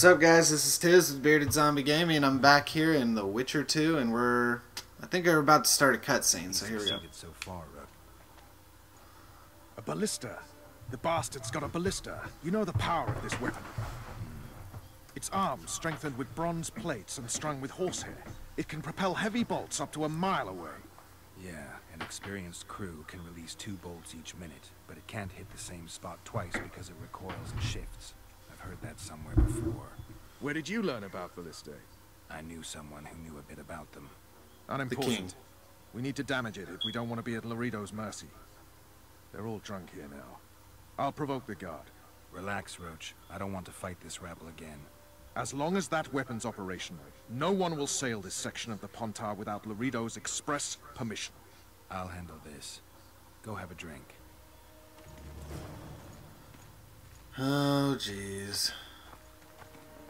What's up, guys? This is Tiz with Bearded Zombie Gaming, and I'm back here in The Witcher 2, and we're... I think we're about to start a cutscene, so here we go. So far, Rook. A ballista. The bastard's got a ballista. You know the power of this weapon. Its arms strengthened with bronze plates and strung with horsehair. It can propel heavy bolts up to a mile away. Yeah, an experienced crew can release two bolts each minute, but it can't hit the same spot twice because it recoils and shifts. I've heard that somewhere before. Where did you learn about ballistae? I knew someone who knew a bit about them. Unimportant. king. We need to damage it if we don't want to be at Loredo's mercy. They're all drunk here now. I'll provoke the guard. Relax, Roche. I don't want to fight this rabble again. As long as that weapon's operational, no one will sail this section of the Pontar without Loredo's express permission. I'll handle this. Go have a drink. Oh, jeez.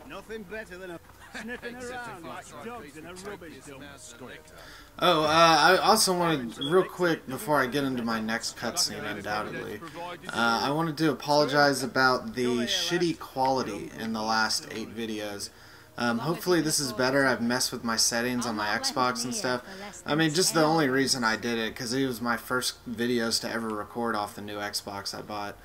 Nothing better than a sniffing around like dogs in a rubbish dump. Oh, uh, I also wanted, real quick, before I get into my next cutscene, undoubtedly, uh, I wanted to apologize about the shitty quality in the last eight videos. Um, hopefully this is better. I've messed with my settings on my Xbox and stuff. I mean, just the only reason I did it, because it was my first videos to ever record off the new Xbox I bought.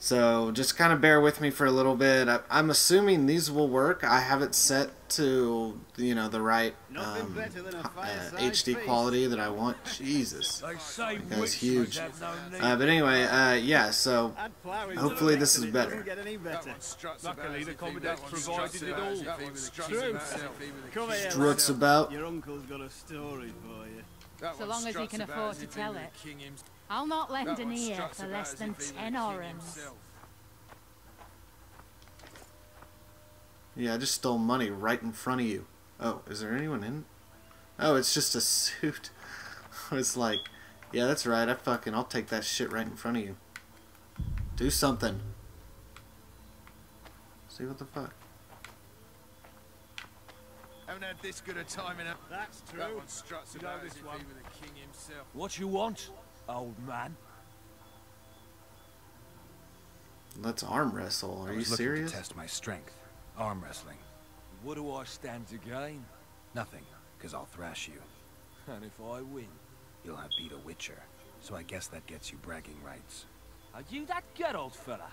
So just kind of bear with me for a little bit. I, I'm assuming these will work. I have it set to you know the right um, uh, HD quality that I want. Jesus, that guy's huge. Uh, but anyway, uh, yeah. So hopefully this is better. Luckily, the commandant provided it all. True. Come Struts about. Your uncle's got a story for you. So long as he can afford to tell it. I'll not lend an ear for less than ten orens. Yeah, I just stole money right in front of you. Oh, is there anyone in? Oh, it's just a suit. it's like, yeah, that's right. I fucking, I'll take that shit right in front of you. Do something. See what the fuck. Haven't had this good a time in a... That's true. That one struts You know about this as if one. he were the king himself. What you want, old man? Let's arm wrestle. Are I you was looking serious? to test my strength. Arm wrestling. What do I stand to gain? Nothing, because I'll thrash you. And if I win? You'll have beat a witcher, so I guess that gets you bragging rights. Are you that good old fella?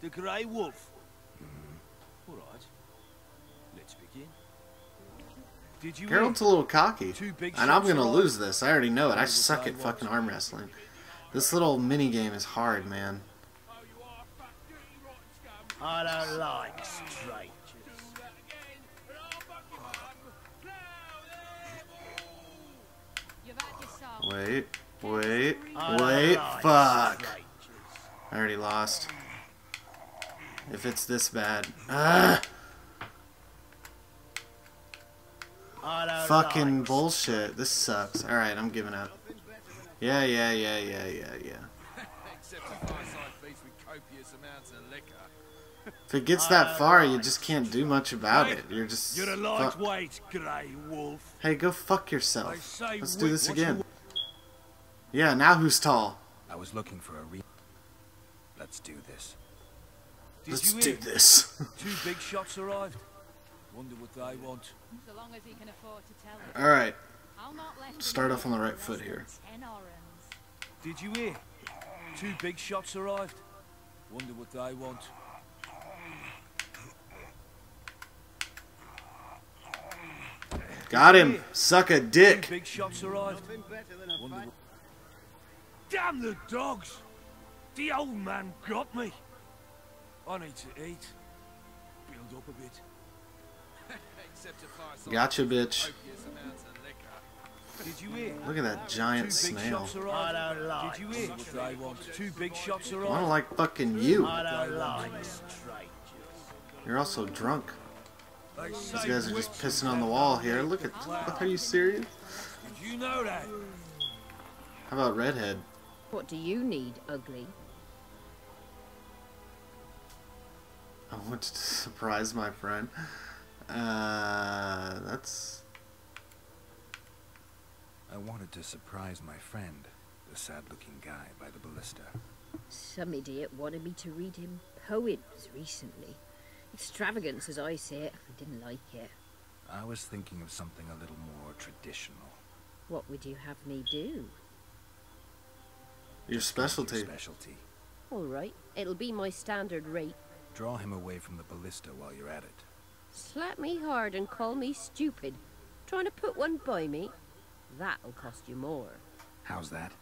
The Grey Wolf? Mm-hmm. All right. Let's begin. Did you Geralt's a little cocky. And I'm gonna are lose this. I already know it. I suck at fucking arm wrestling. This little mini game is hard, man. I don't like strangers. You've had your song. Wait, wait, wait. Fuck. I already lost. If it's this bad. Ah, I don't fucking like bullshit. This sucks. Alright, I'm giving up. Yeah, yeah, yeah, yeah, yeah, yeah. Except a fireside feast with copious amounts of liquor. If it gets that far, you just can't do much about it. You're just. You're a fuck- lightweight, Grey Wolf. Hey, go fuck yourself. Let's do this again. Yeah, now who's tall? I was looking for a re... Let's do this. Let's do this. Two big shots arrived. Wonder what they want. So long as he can afford to tell it. Alright, I'll not lend Start off on the right foot here. Did you hear? Two big shots arrived. Wonder what they want. got him. Suck a Two dick. big shots arrived. Nothing better than a Wonder Damn the dogs! The old man got me. I need to eat. Build up a bit. Except a Gotcha, bitch. copious amounts of liquor. Did you hear? Look at that giant Two big snail. shots arrived. I don't like Did you hear what want? Two big shots I arrived. don't like fucking you. I don't like. You're also drunk. These guys are just pissing on the wall here. Look at. Are you serious? Did you know that? How about redhead? What do you need, ugly? I want to surprise my friend. Uh, that's I wanted to surprise my friend, the sad-looking guy by the ballista. Some idiot wanted me to read him poems recently. Extravagance as I see it. I didn't like it. I was thinking of something a little more traditional. What would you have me do? Your specialty. Your specialty. All right, it'll be my standard rate. Draw him away from the ballista while you're at it. Slap me hard and call me stupid. Trying to put one by me? That'll cost you more. How's that?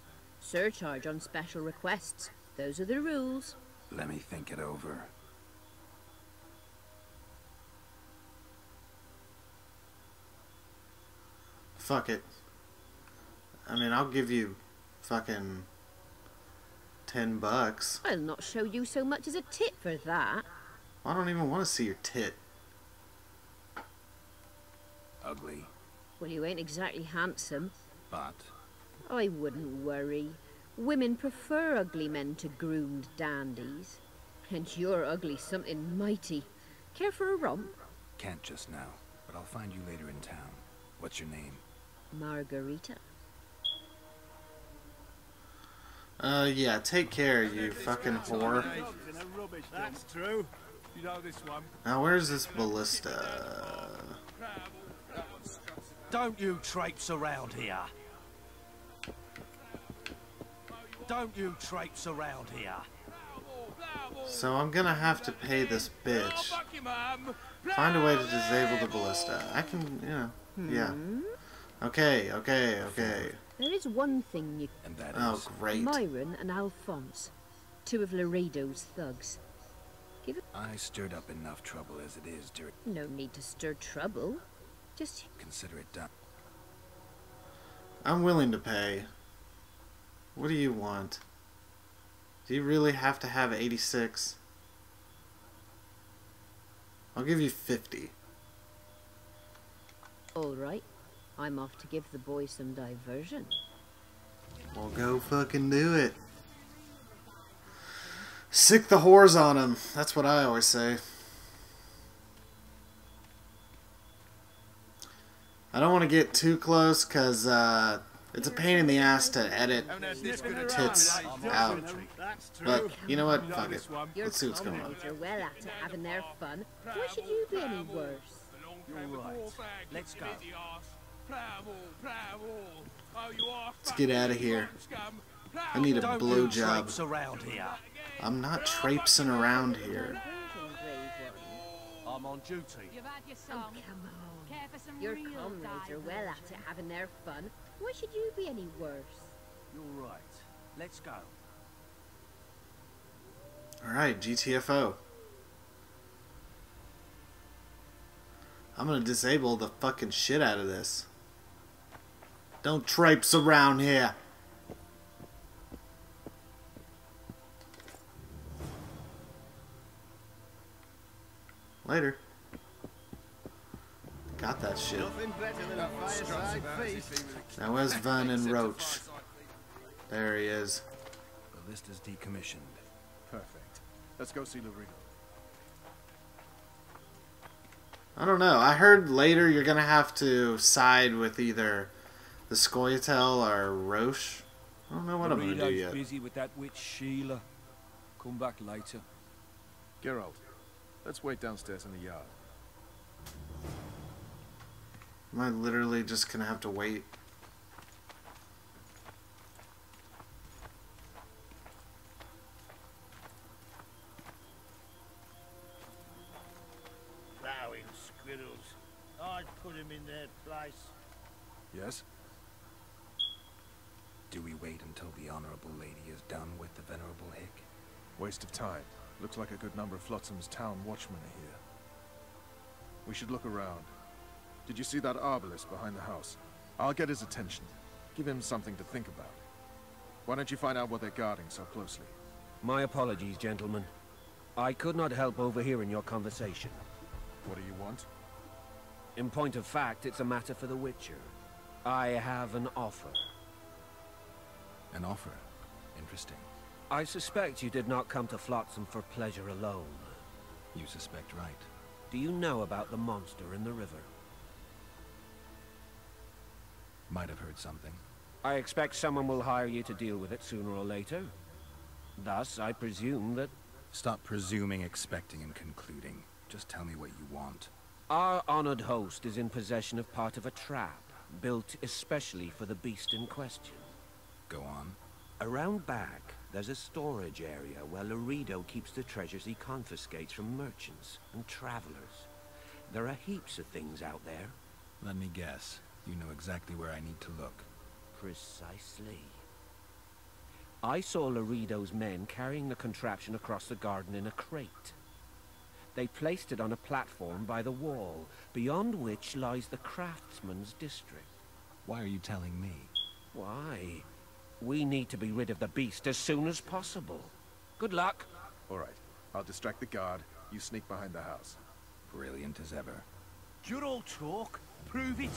Surcharge on special requests. Those are the rules. Let me think it over. Fuck it. I mean, I'll give you fucking ten bucks. I'll not show you so much as a tit for that. I don't even want to see your tit. Ugly, Well, you ain't exactly handsome. but I wouldn't worry. Women prefer ugly men to groomed dandies. And you're ugly something mighty. Care for a romp? can't just now. But I'll find you later in town. What's your name? Margarita. Uh, yeah, take care, you fucking whore. That's true. You know this one. Now, where's this ballista? Don't you traipse around here. Don't you traipse around here. So I'm gonna have to pay this bitch. Find a way to disable the ballista. I can, you know, yeah. Hmm? Okay, okay, okay. There is one thing you... And that oh, is Oh, great. Myron and Alphonse. Two of Loredo's thugs. Give it I stirred up enough trouble as it is during. no need to stir trouble. Just Consider it done. I'm willing to pay. What do you want? Do you really have to have 86? I'll give you 50. all right. I'm off to give the boy some diversion. Well, go fucking do it. Sick the whores on him. That's what I always say. I don't want to get too close because uh, it's a pain in the ass to edit tits out. But you know what? Fuck it. Your Let's see what's going on. comrades are well at it, having their fun. Why should you be any worse? Right. Let's go. Let's get out of here. I need a Don't you blowjob. traipse around here. I'm not traipsing around here. I'm on duty. You've had your Oh, song. come on. Care for some Your real comrades are well at it, having their fun. Why should you be any worse? You're right. Let's go. Alright, GTFO. I'm gonna disable the fucking shit out of this. Don't traipse around here. Later. Got that shit. Now where's Van and Roche? There he is. The list is decommissioned. Perfect. Let's go see Loredo. I don't know. I heard later you're gonna have to side with either the Scoia'tael or Roche. I don't know what I'm gonna do Reload's yet. busy with that witch Sheala. Come back later. Geralt, let's wait downstairs in the yard. Am I literally just gonna have to wait? Plowing squirrels. I'd put him in their place. Yes? Do we wait until the honorable lady is done with the venerable hick? Waste of time. Looks like a good number of Flotsam's town watchmen are here. We should look around. Did you see that arbalist behind the house? I'll get his attention. Give him something to think about. Why don't you find out what they're guarding so closely? My apologies, gentlemen. I could not help overhearing your conversation. What do you want? In point of fact, it's a matter for the Witcher. I have an offer. An offer. Interesting. I suspect you did not come to Flotsam for pleasure alone. You suspect right. Do you know about the monster in the river? Might have heard something. I expect someone will hire you to deal with it sooner or later. Thus, I presume that... Stop presuming, expecting, and concluding. Just tell me what you want. Our honored host is in possession of part of a trap, built especially for the beast in question. Go on. Around back, there's a storage area where Loredo keeps the treasures he confiscates from merchants and travelers. There are heaps of things out there. Let me guess. You know exactly where I need to look. Precisely. I saw Loredo's men carrying the contraption across the garden in a crate. They placed it on a platform by the wall, beyond which lies the craftsman's district. Why are you telling me? Why? We need to be rid of the beast as soon as possible. Good luck. All right. I'll distract the guard. You sneak behind the house. Brilliant as ever. Good all talk. Prove it.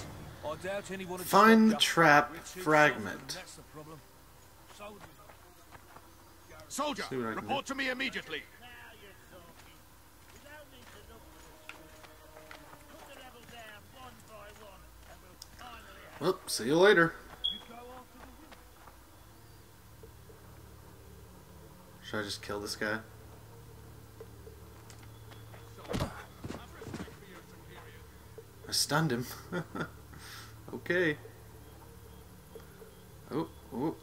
I doubt anyone would Find the trap fragment. That's the problem. Soldiers. Soldier, See what report to me immediately. Well, see you're talking. We don't need to look foolish. Put the rebel down one by one, and we'll finally have Well, see you later. You go after the wind. Should I just kill this guy? I stunned him. okay. Oh, oh.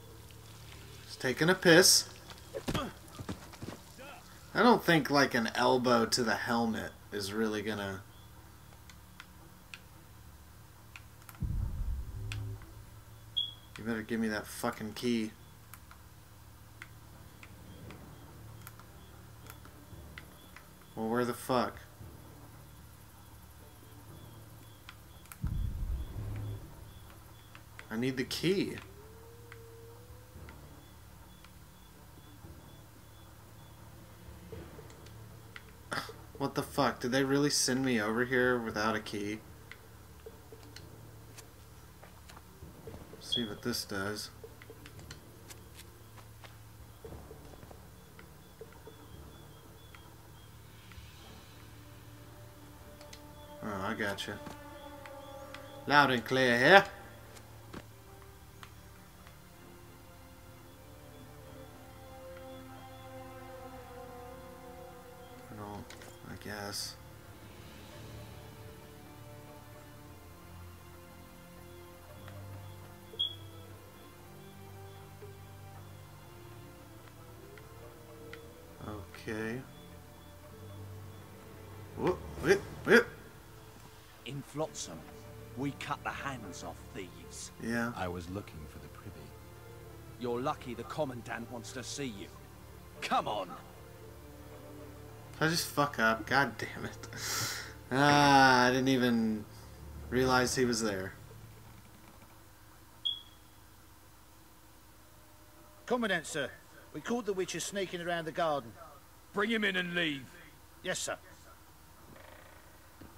He's taking a piss. I don't think like an elbow to the helmet is really gonna. You better give me that fucking key. Well, where the fuck? I need the key. What the fuck? Did they really send me over here without a key? see what this does. Oh, I gotcha. Loud and clear here. I I guess. In Flotsam, we cut the hands off thieves. Yeah. I was looking for the privy. You're lucky the Commandant wants to see you. Come on. I just fuck up. God damn it. Ah, I didn't even realize he was there. Commandant, sir. We caught the witches sneaking around the garden. Bring him in and leave. Yes, sir.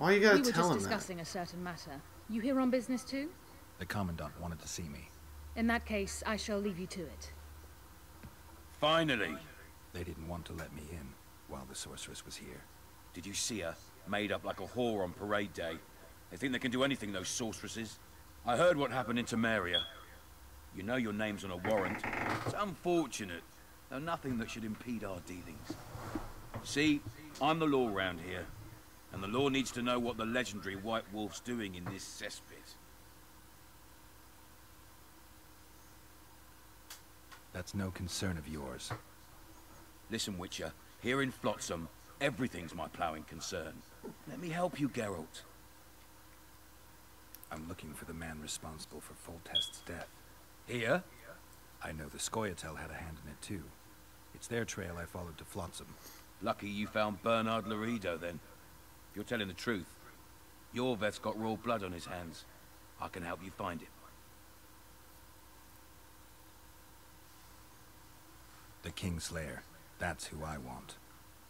Why you gotta we were tell just him that? discussing a certain matter. You here on business too? The Commandant wanted to see me. In that case, I shall leave you to it. Finally. They didn't want to let me in while the sorceress was here. Did you see her? Made up like a whore on parade day. They think they can do anything, those sorceresses. I heard what happened in Temeria. You know your name's on a warrant. It's unfortunate, though nothing that should impede our dealings. See, I'm the law round here, and the law needs to know what the legendary White Wolf's doing in this cesspit. That's no concern of yours. Listen, Witcher, here in Flotsam, everything's my ploughing concern. Let me help you, Geralt. I'm looking for the man responsible for Foltest's death. Here? I know the Scoia'tael had a hand in it too. It's their trail I followed to Flotsam. Lucky you found Bernard Loredo, then. If you're telling the truth, Iorveth's got raw blood on his hands. I can help you find it. The Kingslayer. That's who I want.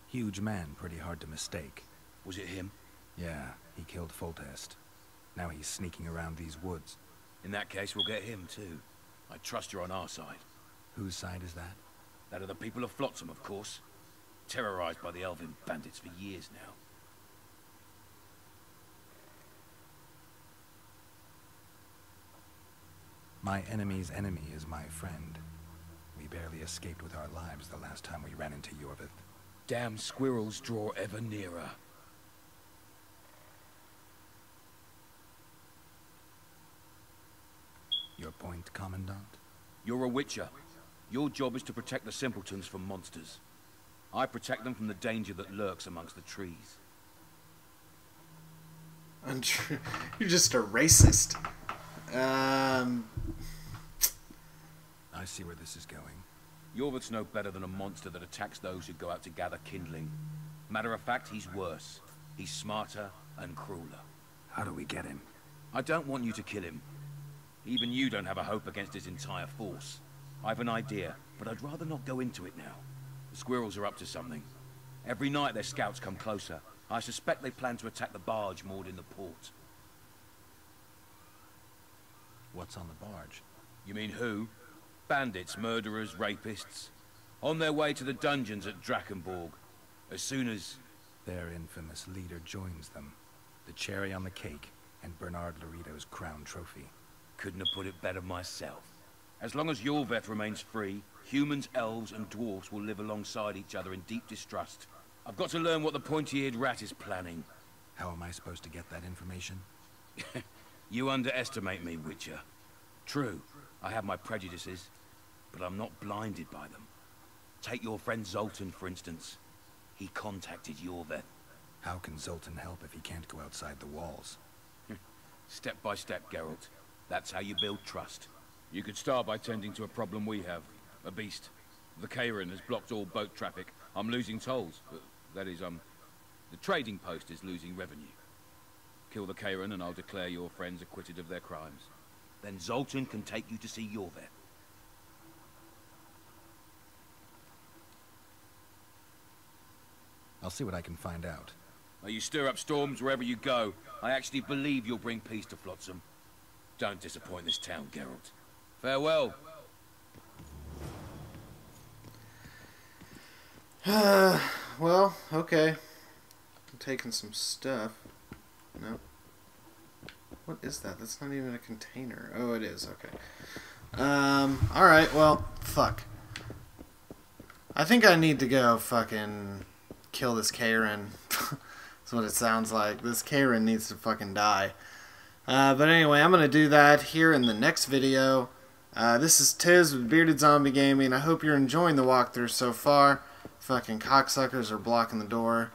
Huge man, pretty hard to mistake. Was it him? Yeah, he killed Foltest. Now he's sneaking around these woods. In that case, we'll get him, too. I trust you're on our side. Whose side is that? That of the people of Flotsam, of course. Terrorized by the Elven bandits for years now. My enemy's enemy is my friend. We barely escaped with our lives the last time we ran into Iorveth. Damn squirrels draw ever nearer. Your point, Commandant? You're a Witcher. Your job is to protect the simpletons from monsters. I protect them from the danger that lurks amongst the trees. You're just a racist. Um, I see where this is going. Iorveth's no better than a monster that attacks those who go out to gather kindling. Matter of fact, he's worse. He's smarter and crueler. How do we get him? I don't want you to kill him. Even you don't have a hope against his entire force. I've an idea, but I'd rather not go into it now. The squirrels are up to something. Every night their scouts come closer. I suspect they plan to attack the barge moored in the port. What's on the barge? You mean who? Bandits, murderers, rapists. On their way to the dungeons at Drakenborg. As soon as... Their infamous leader joins them. The cherry on the cake, and Bernard Loredo's crown trophy. Couldn't have put it better myself. As long as Iorveth remains free, humans, elves, and dwarfs will live alongside each other in deep distrust. I've got to learn what the pointy-eared rat is planning. How am I supposed to get that information? you underestimate me, Witcher. True, I have my prejudices, but I'm not blinded by them. Take your friend Zoltan, for instance. He contacted Iorveth. How can Zoltan help if he can't go outside the walls? step by step, Geralt. That's how you build trust. You could start by tending to a problem we have. A beast. The Kayran has blocked all boat traffic. I'm losing tolls. That is, um, the trading post is losing revenue. Kill the Kayran and I'll declare your friends acquitted of their crimes. Then Zoltan can take you to see Iorveth. I'll see what I can find out. Now you stir up storms wherever you go. I actually believe you'll bring peace to Flotsam. Don't disappoint this town, Geralt. Farewell. Uh, well, okay. I'm taking some stuff. No. What is that? That's not even a container. Oh, it is. Okay. Um, alright, well, fuck. I think I need to go fucking kill this Karen. That's what it sounds like. This Karen needs to fucking die. Uh, but anyway, I'm going to do that here in the next video. Uh, this is Tiz with Bearded Zombie Gaming. I hope you're enjoying the walkthrough so far. Fucking cocksuckers are blocking the door.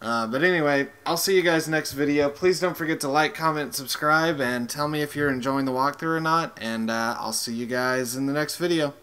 Uh, but anyway, I'll see you guys next video. Please don't forget to like, comment, subscribe, and tell me if you're enjoying the walkthrough or not. And uh, I'll see you guys in the next video.